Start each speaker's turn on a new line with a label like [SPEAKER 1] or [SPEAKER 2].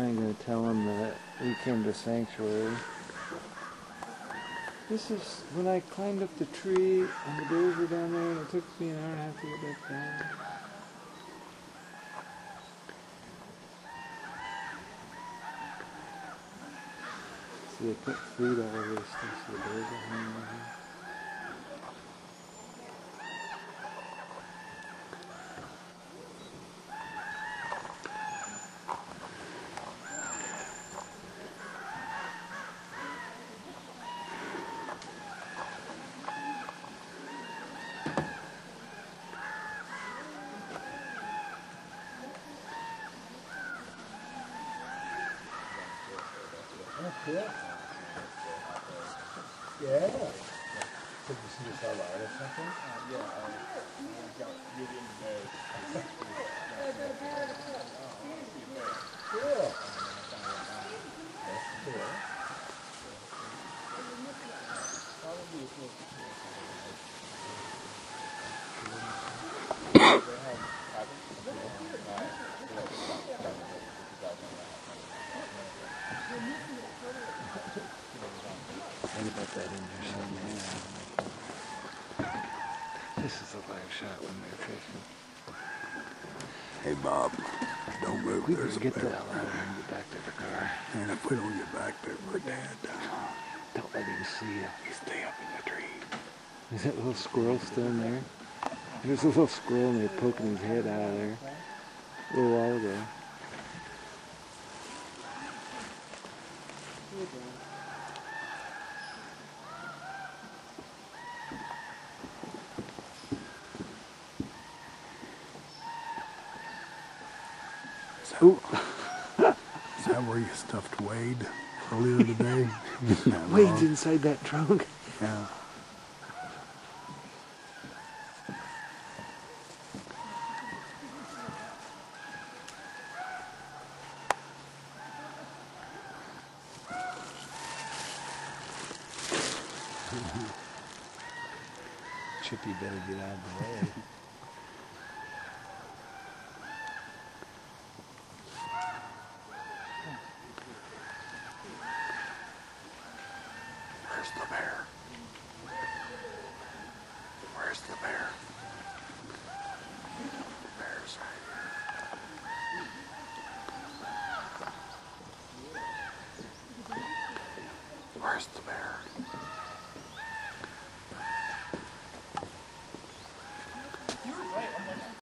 [SPEAKER 1] I'm gonna tell him that we came to sanctuary. This is when I climbed up the tree and the bears were down there, and it took me an hour and a half to get back down. See, I put food all over this stuff, so the bears are hanging out here.
[SPEAKER 2] Yeah. Yeah. Did you see this online or something? Yeah.
[SPEAKER 1] Think about that in there somewhere. This is a live shot when they're fishing.
[SPEAKER 3] Hey Bob, don't move.
[SPEAKER 1] We
[SPEAKER 3] There's
[SPEAKER 1] get the
[SPEAKER 3] bear.
[SPEAKER 1] hell out of here and get back to the car.
[SPEAKER 3] And I put on your get back there for Dad,
[SPEAKER 1] Don't let him see you.
[SPEAKER 3] you stay up in the tree.
[SPEAKER 1] Is that little squirrel still in there? There's a little squirrel in there poking his head out of there. A little while ago. Ooh,
[SPEAKER 3] is that where you stuffed Wade earlier today?
[SPEAKER 1] Wade's inside that trunk.
[SPEAKER 3] Yeah.
[SPEAKER 1] Chippy better get out of the way.
[SPEAKER 3] Where's the bear? Where's the bear? Bear's right here. Where's the bear?